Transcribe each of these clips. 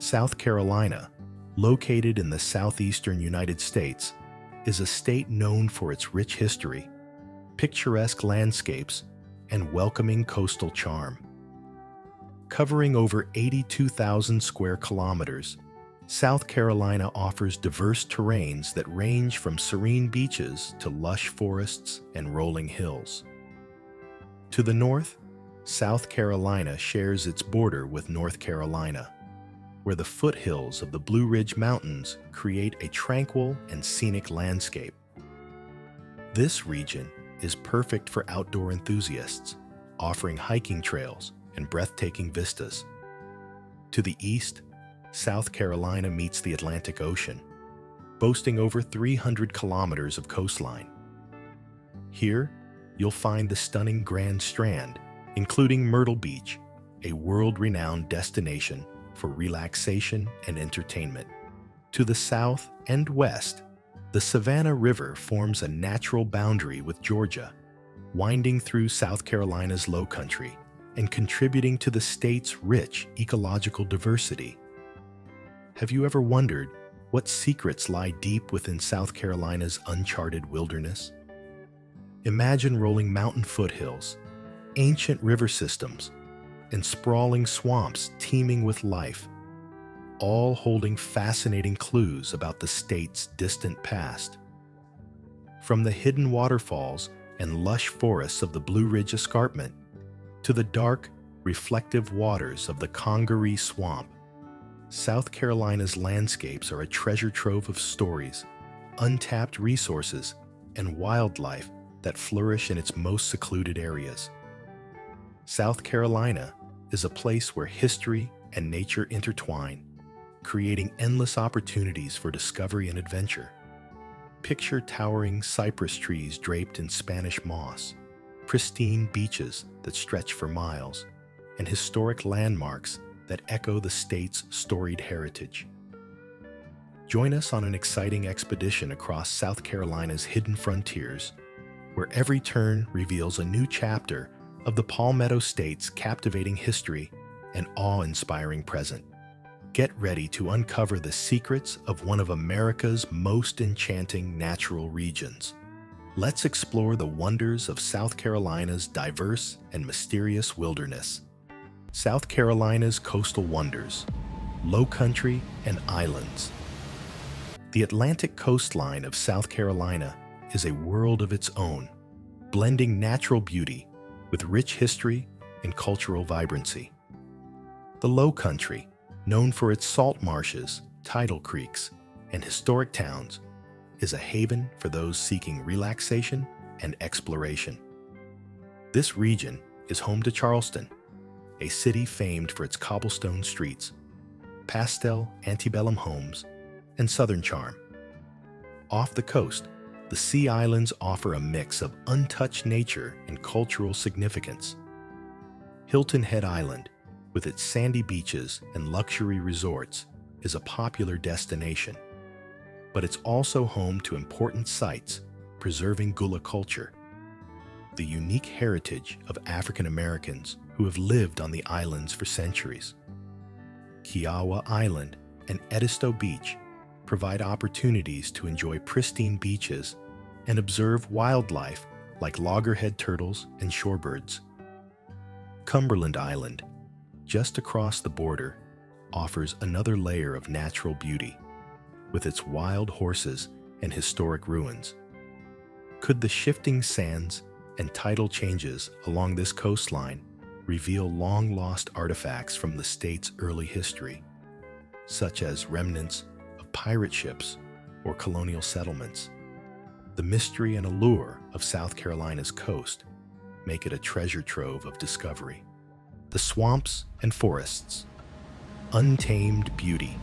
South Carolina, located in the southeastern United States, is a state known for its rich history, picturesque landscapes, and welcoming coastal charm. Covering over 82,000 square kilometers, South Carolina offers diverse terrains that range from serene beaches to lush forests and rolling hills. To the north, South Carolina shares its border with North Carolina, where the foothills of the Blue Ridge Mountains create a tranquil and scenic landscape. This region is perfect for outdoor enthusiasts, offering hiking trails and breathtaking vistas. To the east, South Carolina meets the Atlantic Ocean, boasting over 300 kilometers of coastline. Here, you'll find the stunning Grand Strand, including Myrtle Beach, a world-renowned destination for relaxation and entertainment. To the south and west, the Savannah River forms a natural boundary with Georgia, winding through South Carolina's low country and contributing to the state's rich ecological diversity. Have you ever wondered what secrets lie deep within South Carolina's uncharted wilderness? Imagine rolling mountain foothills, ancient river systems, and sprawling swamps teeming with life all holding fascinating clues about the state's distant past. From the hidden waterfalls and lush forests of the Blue Ridge Escarpment to the dark, reflective waters of the Congaree Swamp, South Carolina's landscapes are a treasure trove of stories, untapped resources, and wildlife that flourish in its most secluded areas. South Carolina is a place where history and nature intertwine, creating endless opportunities for discovery and adventure. Picture towering cypress trees draped in Spanish moss, pristine beaches that stretch for miles, and historic landmarks that echo the state's storied heritage. Join us on an exciting expedition across South Carolina's hidden frontiers, where every turn reveals a new chapter of the Palmetto State's captivating history and awe-inspiring present get ready to uncover the secrets of one of America's most enchanting natural regions. Let's explore the wonders of South Carolina's diverse and mysterious wilderness. South Carolina's coastal wonders, low country, and islands. The Atlantic coastline of South Carolina is a world of its own, blending natural beauty with rich history and cultural vibrancy. The Low Country known for its salt marshes, tidal creeks, and historic towns, is a haven for those seeking relaxation and exploration. This region is home to Charleston, a city famed for its cobblestone streets, pastel antebellum homes, and southern charm. Off the coast, the Sea Islands offer a mix of untouched nature and cultural significance. Hilton Head Island with its sandy beaches and luxury resorts, is a popular destination. But it's also home to important sites preserving Gullah culture, the unique heritage of African Americans who have lived on the islands for centuries. Kiawah Island and Edisto Beach provide opportunities to enjoy pristine beaches and observe wildlife like loggerhead turtles and shorebirds. Cumberland Island just across the border, offers another layer of natural beauty, with its wild horses and historic ruins. Could the shifting sands and tidal changes along this coastline reveal long-lost artifacts from the state's early history, such as remnants pirate ships or colonial settlements? The mystery and allure of South Carolina's coast make it a treasure trove of discovery the swamps and forests. Untamed beauty.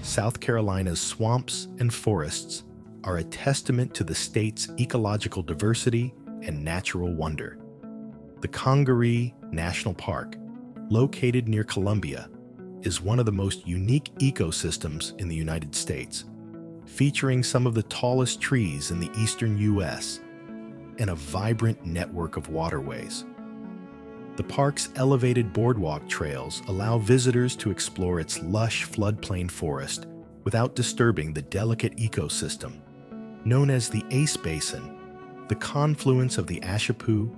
South Carolina's swamps and forests are a testament to the state's ecological diversity and natural wonder. The Congaree National Park, located near Columbia, is one of the most unique ecosystems in the United States, featuring some of the tallest trees in the eastern U.S. and a vibrant network of waterways. The park's elevated boardwalk trails allow visitors to explore its lush floodplain forest without disturbing the delicate ecosystem. Known as the Ace Basin, the confluence of the Ashepoo,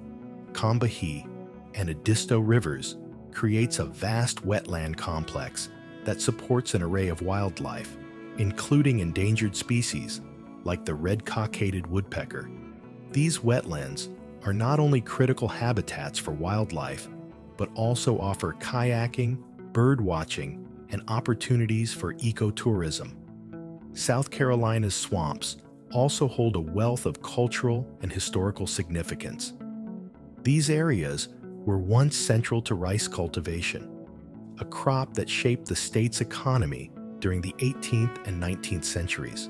Combahee, and Edisto rivers creates a vast wetland complex that supports an array of wildlife, including endangered species like the red-cockaded woodpecker. These wetlands are not only critical habitats for wildlife, but also offer kayaking, bird watching, and opportunities for ecotourism. South Carolina's swamps also hold a wealth of cultural and historical significance. These areas were once central to rice cultivation, a crop that shaped the state's economy during the 18th and 19th centuries.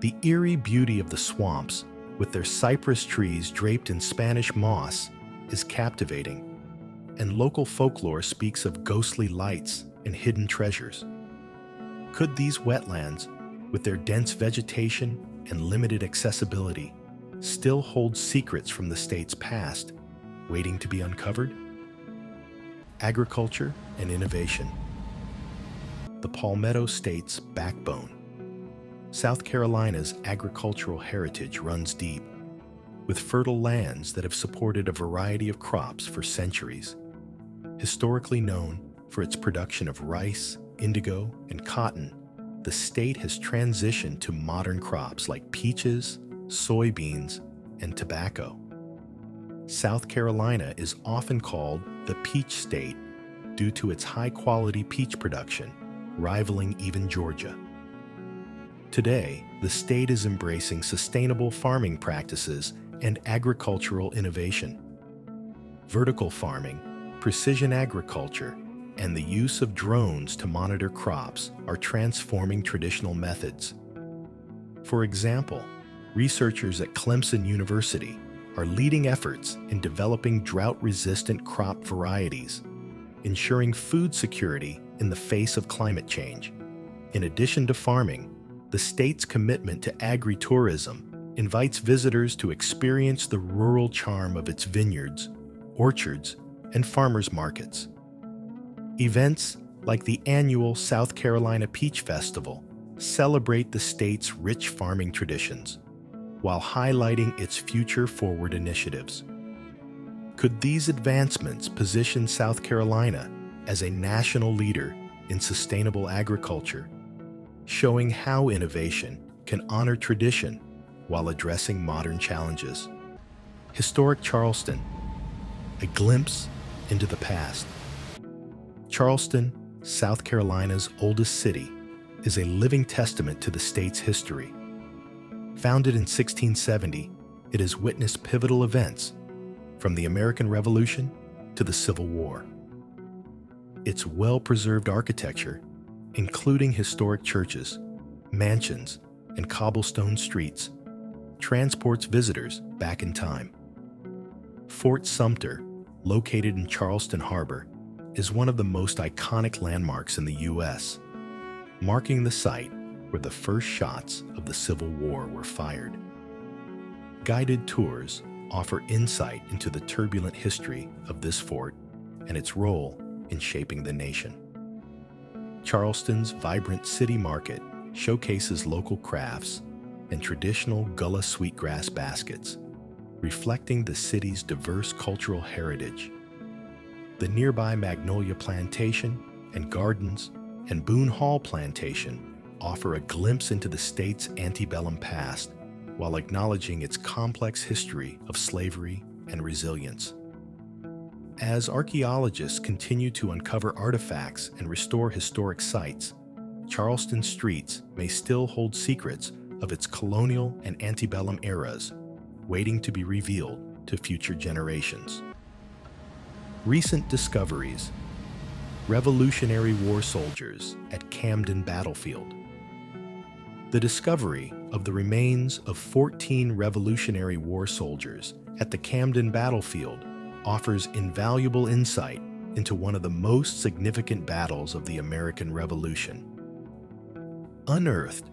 The eerie beauty of the swamps with their cypress trees draped in Spanish moss, is captivating, and local folklore speaks of ghostly lights and hidden treasures. Could these wetlands, with their dense vegetation and limited accessibility, still hold secrets from the state's past, waiting to be uncovered? Agriculture and innovation. The Palmetto State's backbone South Carolina's agricultural heritage runs deep, with fertile lands that have supported a variety of crops for centuries. Historically known for its production of rice, indigo, and cotton, the state has transitioned to modern crops like peaches, soybeans, and tobacco. South Carolina is often called the Peach State due to its high quality peach production, rivaling even Georgia. Today, the state is embracing sustainable farming practices and agricultural innovation. Vertical farming, precision agriculture, and the use of drones to monitor crops are transforming traditional methods. For example, researchers at Clemson University are leading efforts in developing drought-resistant crop varieties, ensuring food security in the face of climate change. In addition to farming, the state's commitment to agritourism invites visitors to experience the rural charm of its vineyards, orchards, and farmers markets. Events like the annual South Carolina Peach Festival celebrate the state's rich farming traditions while highlighting its future-forward initiatives. Could these advancements position South Carolina as a national leader in sustainable agriculture showing how innovation can honor tradition while addressing modern challenges. Historic Charleston, a glimpse into the past. Charleston, South Carolina's oldest city, is a living testament to the state's history. Founded in 1670, it has witnessed pivotal events from the American Revolution to the Civil War. Its well-preserved architecture including historic churches, mansions, and cobblestone streets, transports visitors back in time. Fort Sumter, located in Charleston Harbor, is one of the most iconic landmarks in the U.S., marking the site where the first shots of the Civil War were fired. Guided tours offer insight into the turbulent history of this fort and its role in shaping the nation. Charleston's vibrant city market showcases local crafts and traditional Gullah sweetgrass baskets, reflecting the city's diverse cultural heritage. The nearby Magnolia Plantation and Gardens and Boone Hall Plantation offer a glimpse into the state's antebellum past while acknowledging its complex history of slavery and resilience. As archaeologists continue to uncover artifacts and restore historic sites, Charleston streets may still hold secrets of its colonial and antebellum eras, waiting to be revealed to future generations. Recent discoveries Revolutionary War soldiers at Camden Battlefield. The discovery of the remains of 14 Revolutionary War soldiers at the Camden Battlefield offers invaluable insight into one of the most significant battles of the American Revolution. Unearthed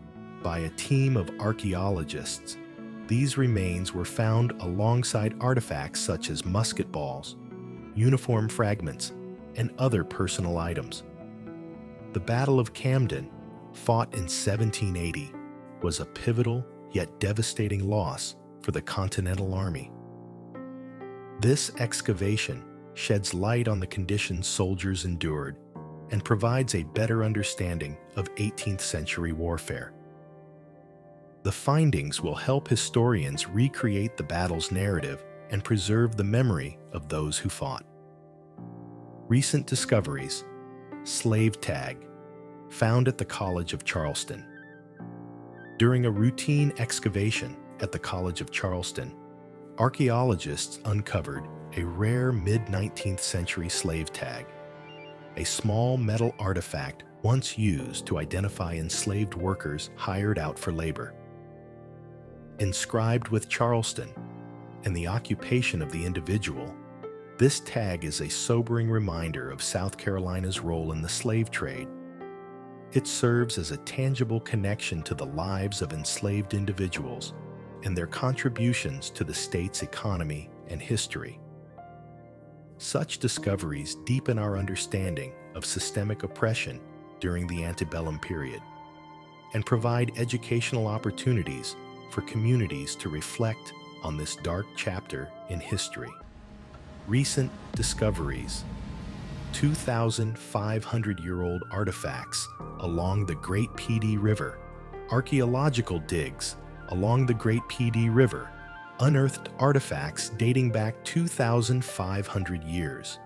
by a team of archaeologists, these remains were found alongside artifacts such as musket balls, uniform fragments, and other personal items. The Battle of Camden, fought in 1780, was a pivotal yet devastating loss for the Continental Army. This excavation sheds light on the conditions soldiers endured and provides a better understanding of 18th century warfare. The findings will help historians recreate the battle's narrative and preserve the memory of those who fought. Recent discoveries Slave Tag, found at the College of Charleston. During a routine excavation at the College of Charleston, archaeologists uncovered a rare mid 19th century slave tag, a small metal artifact once used to identify enslaved workers hired out for labor. Inscribed with Charleston and the occupation of the individual, this tag is a sobering reminder of South Carolina's role in the slave trade. It serves as a tangible connection to the lives of enslaved individuals and their contributions to the state's economy and history. Such discoveries deepen our understanding of systemic oppression during the antebellum period and provide educational opportunities for communities to reflect on this dark chapter in history. Recent discoveries 2,500 year old artifacts along the Great Pee Dee River, archaeological digs along the Great Pee Dee River, unearthed artifacts dating back 2,500 years,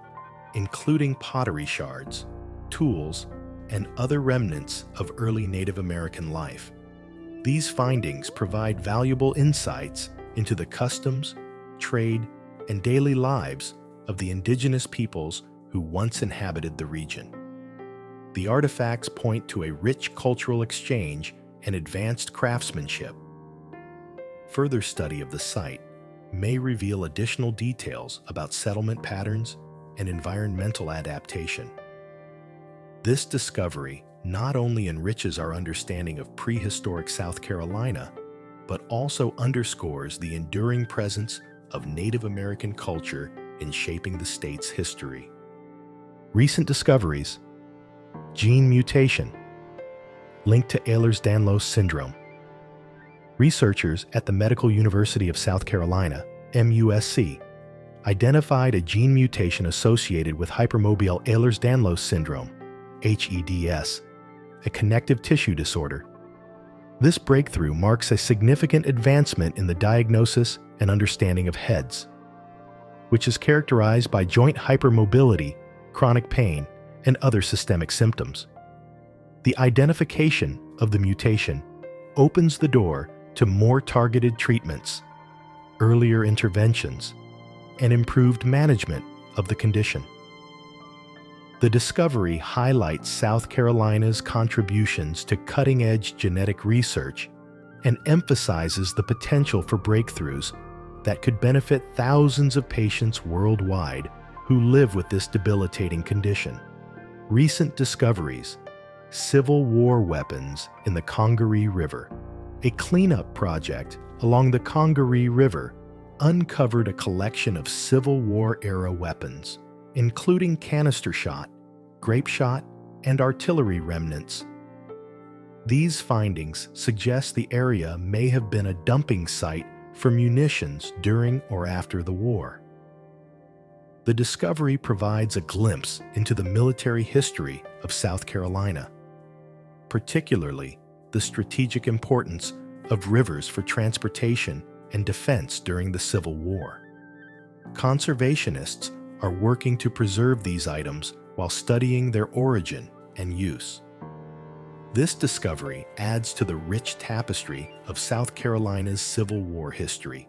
including pottery shards, tools, and other remnants of early Native American life. These findings provide valuable insights into the customs, trade, and daily lives of the indigenous peoples who once inhabited the region. The artifacts point to a rich cultural exchange and advanced craftsmanship. Further study of the site may reveal additional details about settlement patterns and environmental adaptation. This discovery not only enriches our understanding of prehistoric South Carolina, but also underscores the enduring presence of Native American culture in shaping the state's history. Recent discoveries Gene mutation linked to Ehlers-Danlos syndrome. Researchers at the Medical University of South Carolina, MUSC, identified a gene mutation associated with hypermobile Ehlers-Danlos syndrome, HEDS, a connective tissue disorder. This breakthrough marks a significant advancement in the diagnosis and understanding of HEDS, which is characterized by joint hypermobility, chronic pain, and other systemic symptoms. The identification of the mutation opens the door to more targeted treatments, earlier interventions, and improved management of the condition. The discovery highlights South Carolina's contributions to cutting edge genetic research and emphasizes the potential for breakthroughs that could benefit thousands of patients worldwide who live with this debilitating condition. Recent discoveries Civil War weapons in the Congaree River. A cleanup project along the Congaree River uncovered a collection of Civil War era weapons including canister shot, grape shot, and artillery remnants. These findings suggest the area may have been a dumping site for munitions during or after the war. The discovery provides a glimpse into the military history of South Carolina, particularly the strategic importance of rivers for transportation and defense during the Civil War. Conservationists are working to preserve these items while studying their origin and use. This discovery adds to the rich tapestry of South Carolina's Civil War history,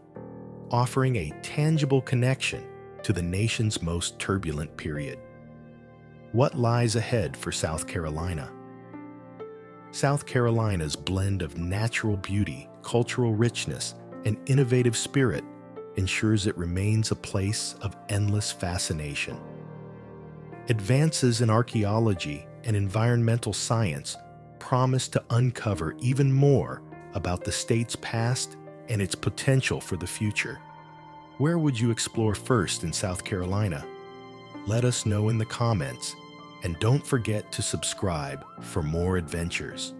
offering a tangible connection to the nation's most turbulent period. What lies ahead for South Carolina? South Carolina's blend of natural beauty, cultural richness, and innovative spirit ensures it remains a place of endless fascination. Advances in archaeology and environmental science promise to uncover even more about the state's past and its potential for the future. Where would you explore first in South Carolina? Let us know in the comments, and don't forget to subscribe for more adventures.